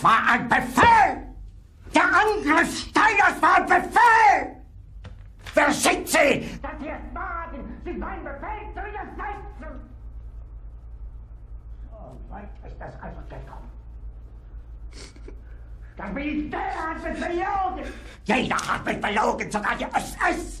Das war ein Befehl! Der Angriff Steiners war ein Befehl! Wer sind Sie? Dass Sie es wagen, sich mein Befehl zu widersetzen! So weit ist das also gekommen. Das Militär hat mich belogen! Jeder hat mich belogen, sogar die SS!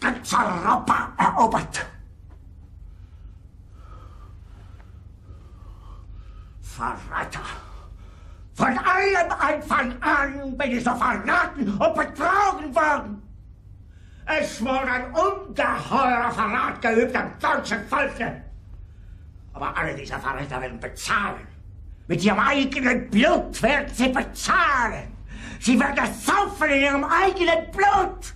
ganz Europa erobert. Verräter! Von allem Anfang an bin ich so verraten und betrogen worden. Es wurde ein ungeheurer Verrat geübt am deutschen Volke. Aber alle diese Verräter werden bezahlen. Mit ihrem eigenen Blut werden sie bezahlen. Sie werden saufen in ihrem eigenen Blut.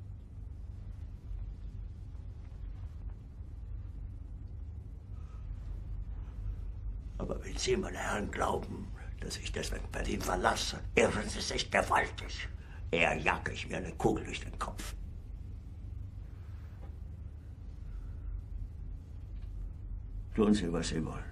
Aber wenn Sie, meine Herren, glauben, dass ich deswegen Berlin verlasse, irren Sie sich gewaltig. Eher jage ich mir eine Kugel durch den Kopf. Tun Sie, was Sie wollen.